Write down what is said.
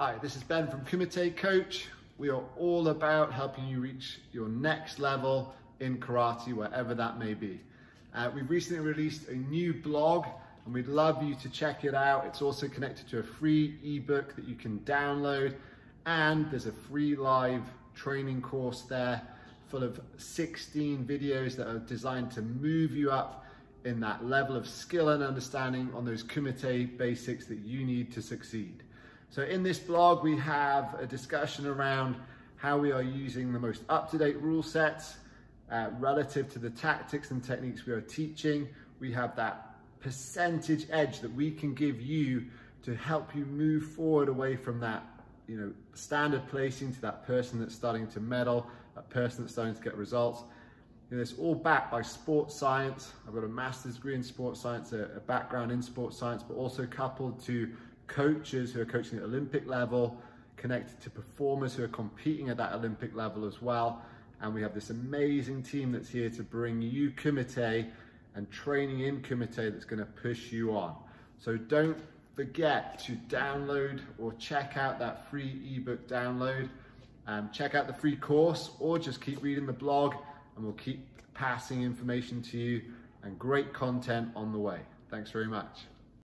Hi, this is Ben from Kumite Coach. We are all about helping you reach your next level in karate, wherever that may be. Uh, we've recently released a new blog and we'd love you to check it out. It's also connected to a free ebook that you can download and there's a free live training course there full of 16 videos that are designed to move you up in that level of skill and understanding on those kumite basics that you need to succeed. So in this blog, we have a discussion around how we are using the most up-to-date rule sets uh, relative to the tactics and techniques we are teaching. We have that percentage edge that we can give you to help you move forward away from that you know, standard placing to that person that's starting to medal, that person that's starting to get results. Know, it's all backed by sports science. I've got a master's degree in sports science, a, a background in sports science, but also coupled to coaches who are coaching at Olympic level, connected to performers who are competing at that Olympic level as well. And we have this amazing team that's here to bring you Kumite and training in Kumite that's gonna push you on. So don't forget to download or check out that free ebook download. Um, check out the free course or just keep reading the blog and we'll keep passing information to you and great content on the way. Thanks very much.